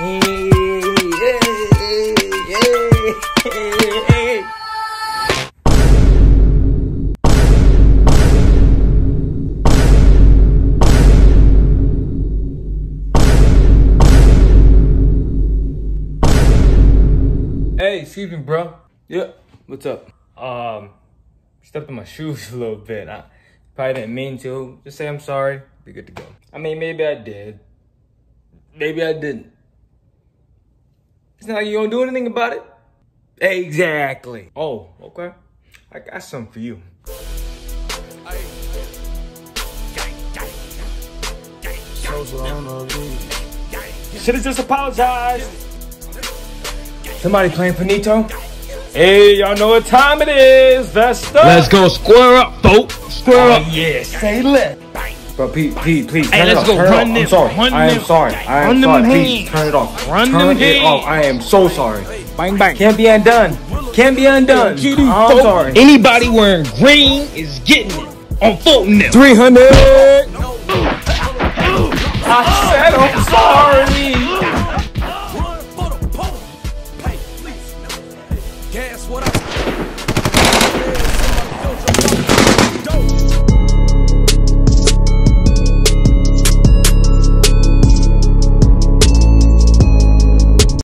Hey, excuse me, bro. Yeah, what's up? Um, stepped on my shoes a little bit. I probably didn't mean to. Just say I'm sorry. Be good to go. I mean, maybe I did. Maybe I didn't. It's not like you gonna do anything about it. Exactly. Oh, okay. I got something for you. Should've just apologized. Somebody playing Faneto? Hey, y'all know what time it is. Vesta. Let's go square up, folks. Square Oh, up. yeah, say left. But Pete, Pete, please turn hey, it off. Go. Run. Them, I'm sorry. I am sorry. I am sorry. Please turn it off. Run turn it off. I am so sorry. Bang bang. Can't be undone. Can't be undone. Hey, GD, I'm folk. sorry. Anybody wearing green is getting it on Fulton now. 300. I said I'm sorry. Guess what I